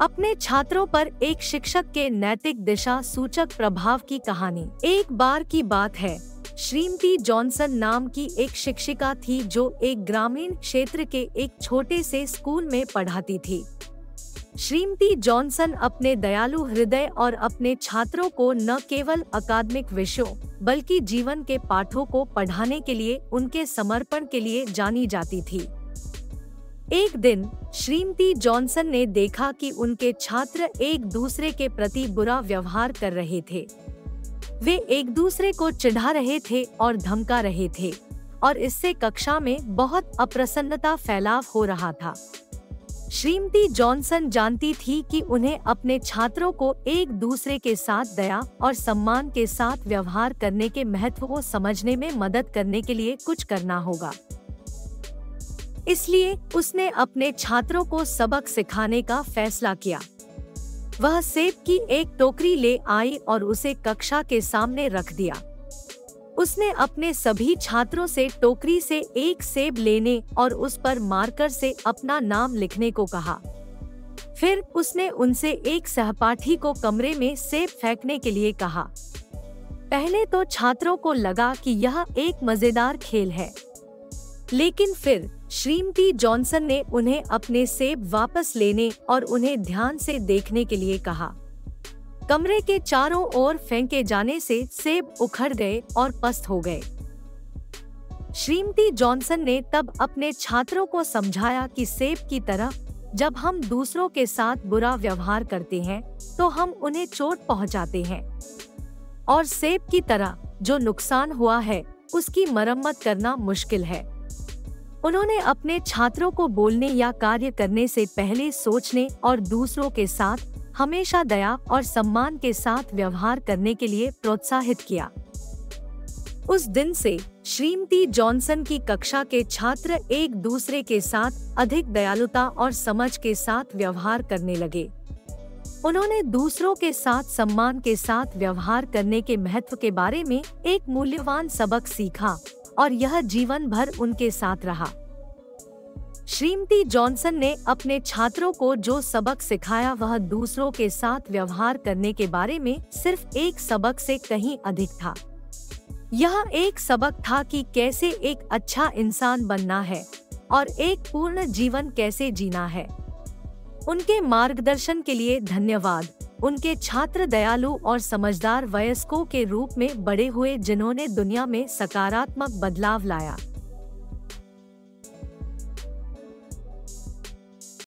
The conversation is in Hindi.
अपने छात्रों पर एक शिक्षक के नैतिक दिशा सूचक प्रभाव की कहानी। एक बार की बात है। श्रीमती जॉनसन नाम की एक शिक्षिका थी जो एक ग्रामीण क्षेत्र के एक छोटे से स्कूल में पढ़ाती थी। श्रीमती जॉनसन अपने दयालु हृदय और अपने छात्रों को न केवल अकादमिक विषयों, बल्कि जीवन के पाठों को पढ़ाने के लिए, उनके समर्पण के लिए जानी जाती थी। एक दिन, श्रीमती जॉनसन ने देखा कि उनके छात्र एक दूसरे के प्रति बुरा व्यवहार कर रहे थे। वे एक दूसरे को चिढ़ा रहे थे और धमका रहे थे, और इससे कक्षा में बहुत अप्रसन्नता फैलाव हो रहा था। श्रीमती जॉनसन जानती थी कि उन्हें अपने छात्रों को एक दूसरे के साथ दया और सम्मान के साथ व्यवहार करने के महत्व को समझने में मदद करने के लिए कुछ करना होगा। इसलिए उसने अपने छात्रों को सबक सिखाने का फैसला किया। वह सेब की एक टोकरी ले आई और उसे कक्षा के सामने रख दिया। उसने अपने सभी छात्रों से टोकरी से एक सेब लेने और उस पर मार्कर से अपना नाम लिखने को कहा। फिर उसने उनसे एक सहपाठी को कमरे में सेब फेंकने के लिए कहा। पहले तो छात्रों को लगा कि यह एक मज़ेदार खेल है। लेकिन फिर, श्रीमती जॉनसन ने उन्हें अपने सेब वापस लेने और उन्हें ध्यान से देखने के लिए कहा। कमरे के चारों ओर फेंके जाने से सेब उखड़ गए और पस्त हो गए। श्रीमती जॉनसन ने तब अपने छात्रों को समझाया कि सेब की तरह, जब हम दूसरों के साथ बुरा व्यवहार करते हैं तो हम उन्हें चोट पहुंचाते हैं। और सेब की तरह, जो नुकसान हुआ है, उसकी मरम्मत करना मुश्किल है। उन्होंने अपने छात्रों को बोलने या कार्य करने से पहले सोचने और दूसरों के साथ हमेशा दया और सम्मान के साथ व्यवहार करने के लिए प्रोत्साहित किया। उस दिन से श्रीमती जॉनसन की कक्षा के छात्र एक दूसरे के साथ अधिक दयालुता और समझ के साथ व्यवहार करने लगे। उन्होंने दूसरों के साथ सम्मान के साथ व्यवहार करने के महत्व के बारे में एक मूल्यवान सबक सीखा। और यह जीवन भर उनके साथ रहा। श्रीमती जॉनसन ने अपने छात्रों को जो सबक सिखाया, वह दूसरों के साथ व्यवहार करने के बारे में सिर्फ़ एक सबक से कहीं अधिक था। यह एक सबक था कि कैसे एक अच्छा इंसान बनना है और एक पूर्ण जीवन कैसे जीना है। उनके मार्गदर्शन के लिए धन्यवाद। उनके छात्र दयालु और समझदार वयस्कों के रूप में बड़े हुए जिन्होंने दुनिया में सकारात्मक बदलाव लाया।